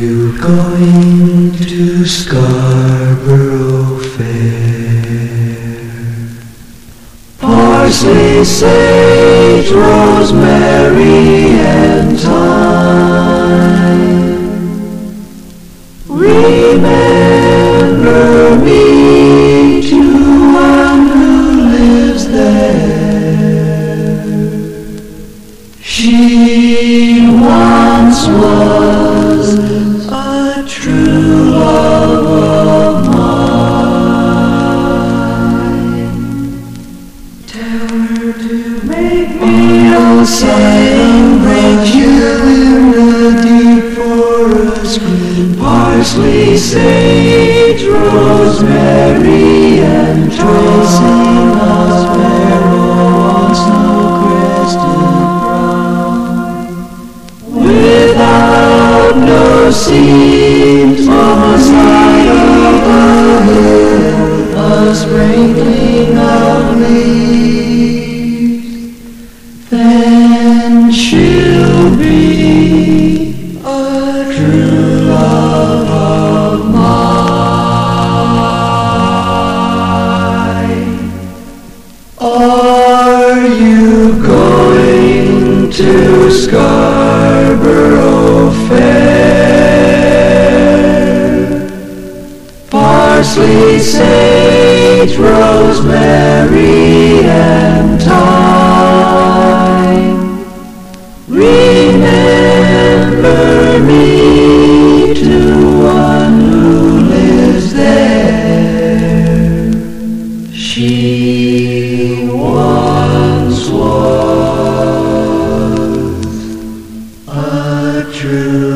you going to Scarborough Fair? Parsley, sage, rosemary, and thyme. Remember me to one who lives there. She once was a celebrate you in the deep forest green. Parsley, sage, rosemary, and tracing a sparrow on snow-crested brow. Without no seams she'll be a true love of mine. Are you going to Scarborough Fair? Parsley, sage, rosemary, and thyme. To one who lives there. She once was a true